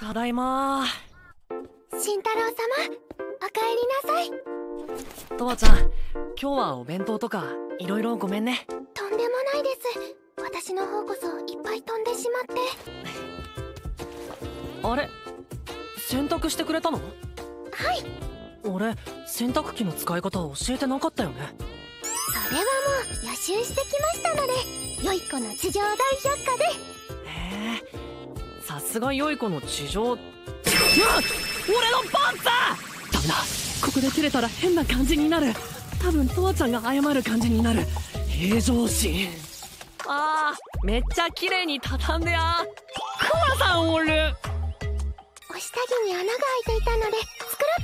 ただいま慎太郎様おかえりなさい。とわちゃん今日はお弁当とかいろいろごめんね。とんでもないです。私の方こそいっぱい飛んでしまって。あれ洗濯してくれたの？はい。俺洗濯機の使い方教えてなかったよね。それはもう予習してきましたので良い子の地上大百科でさすが良い子の地上うわ俺のパンツダメだ。ここで照れたら変な感じになる。多分とわちゃんが謝る感じになる。平常心。あーめっちゃ綺麗に畳んでやクマさんおる。お下着に穴が開いていたので作ろう